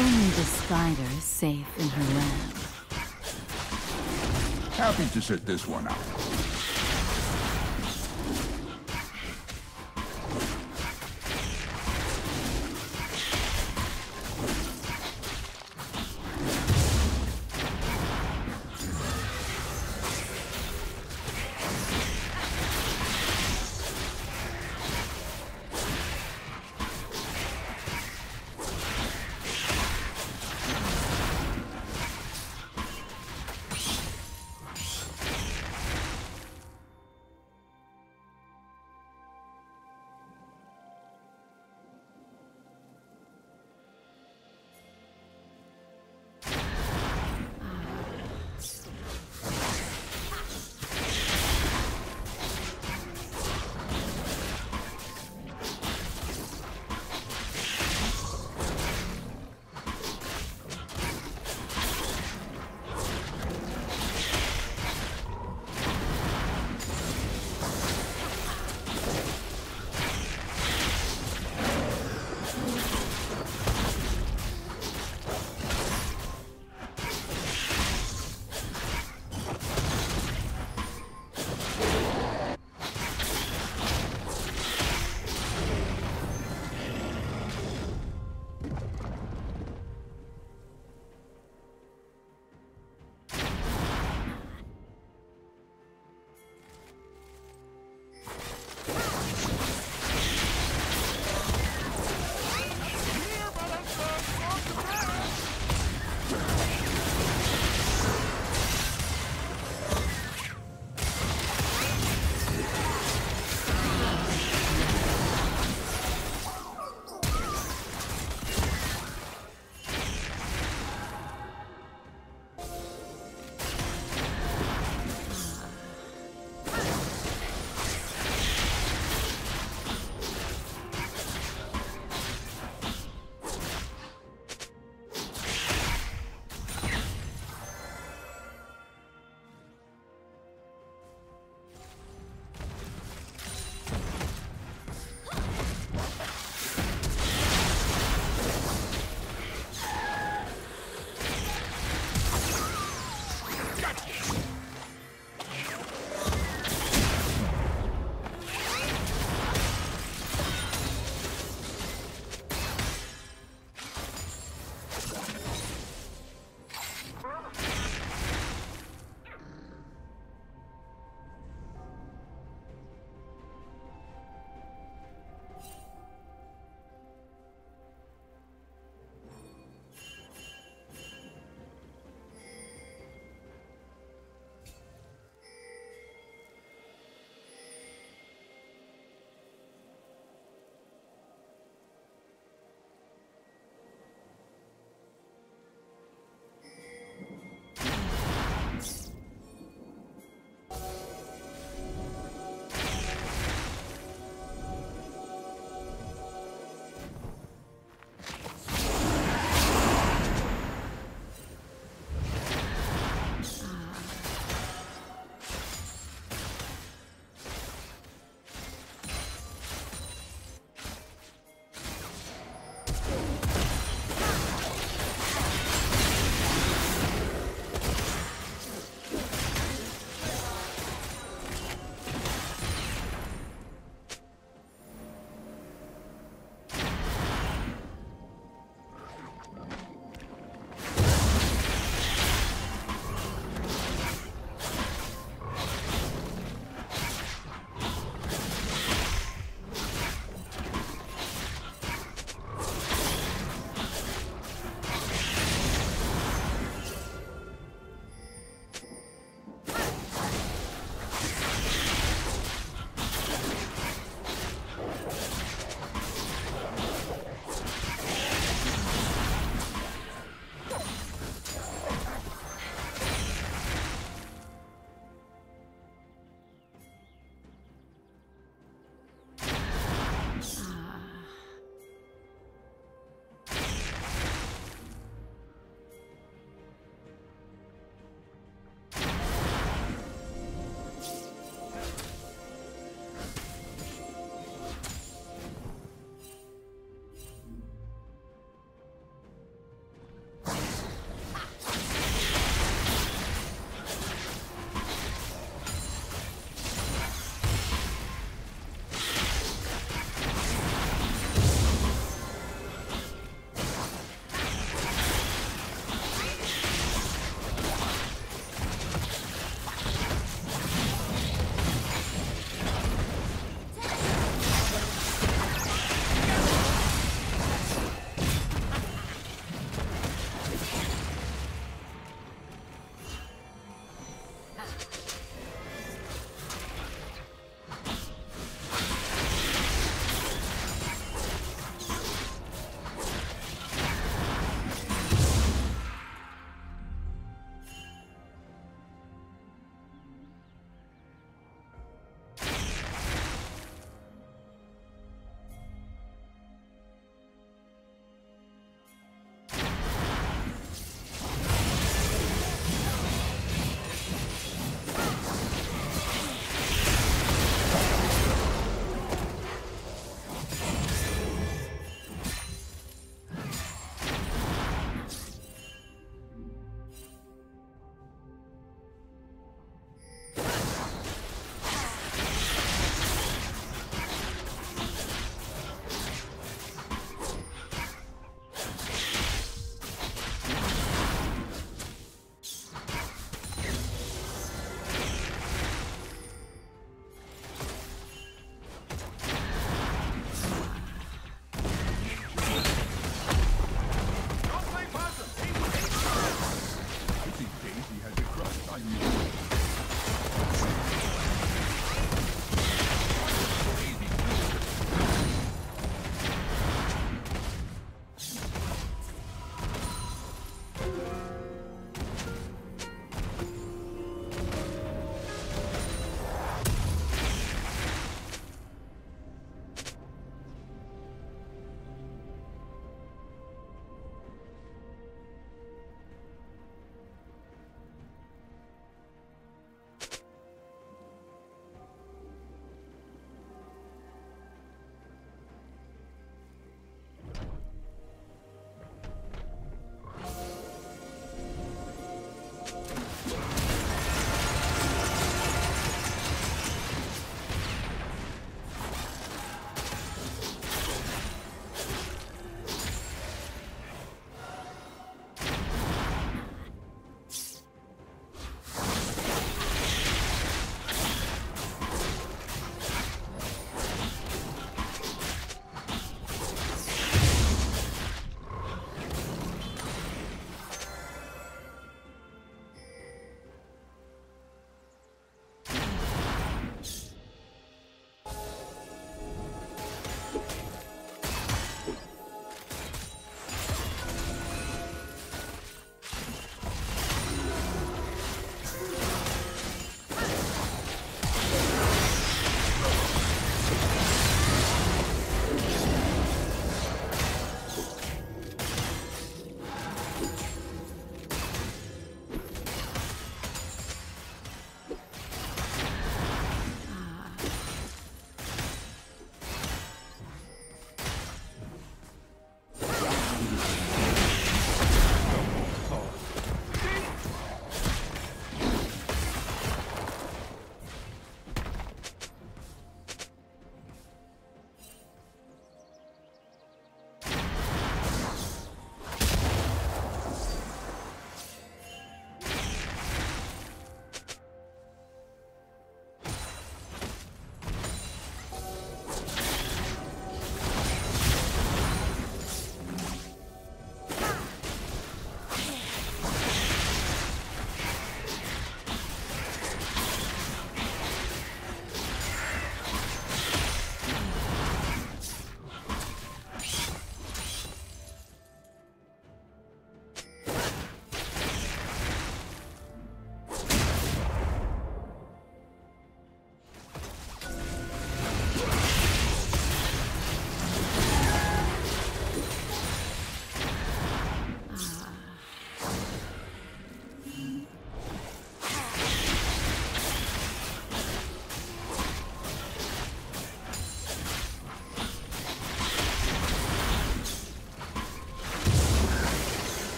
Only the spider is safe in her web. Happy to sit this one out.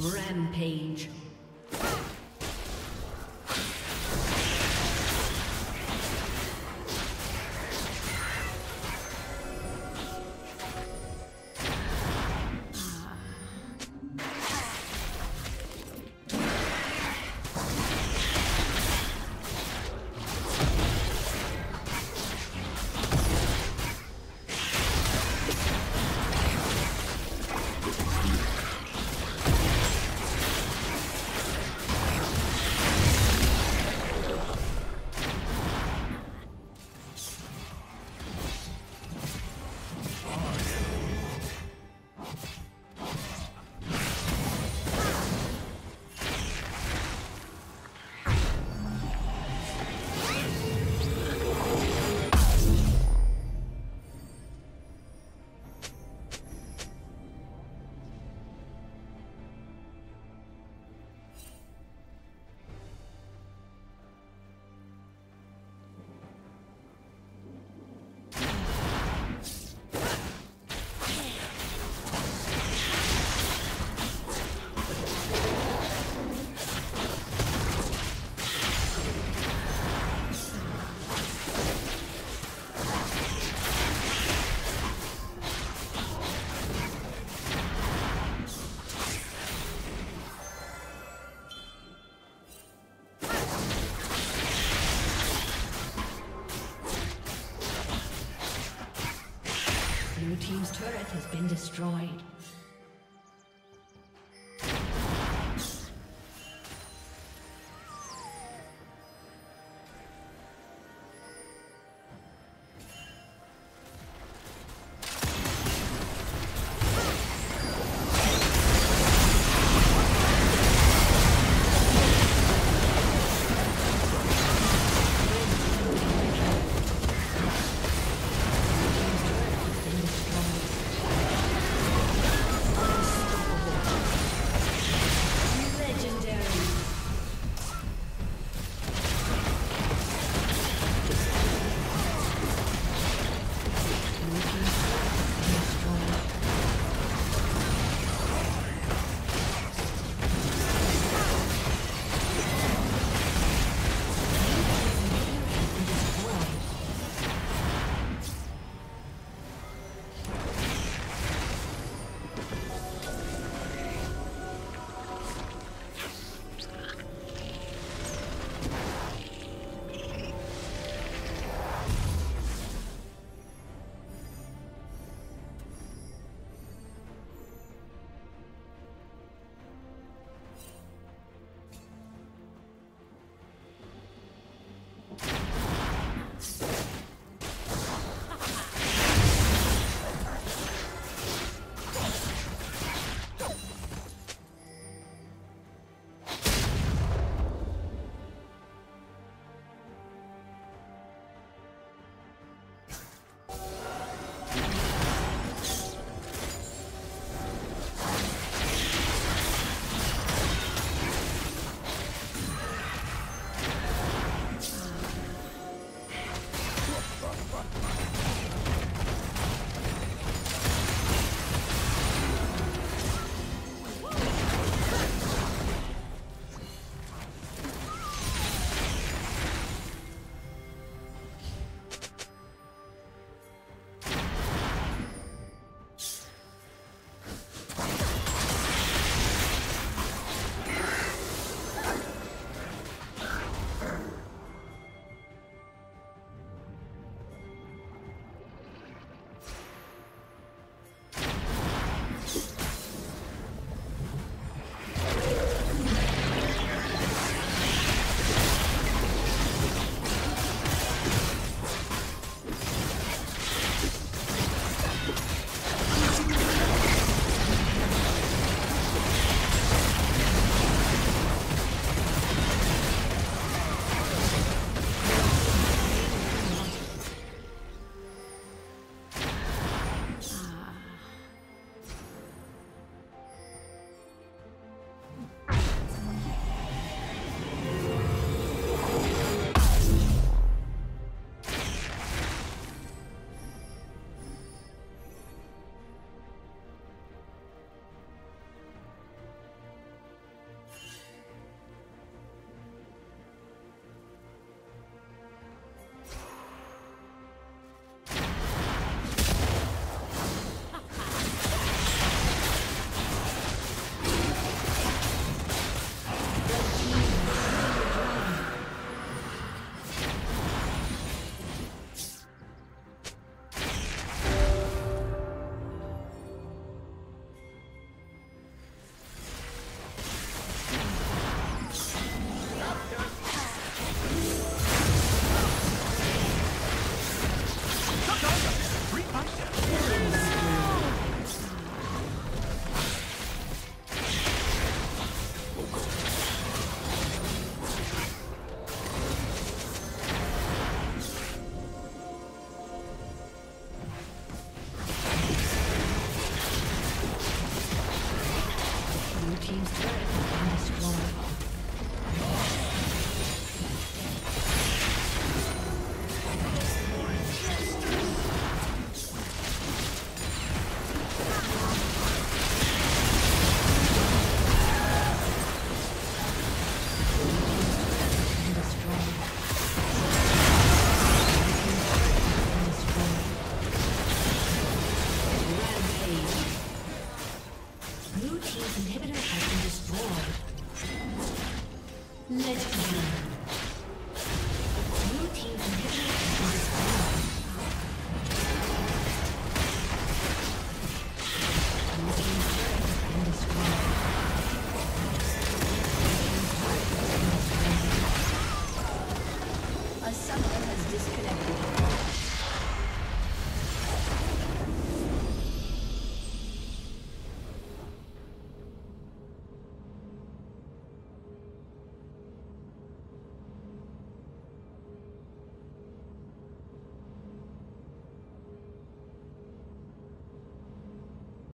Rampage. Legendary.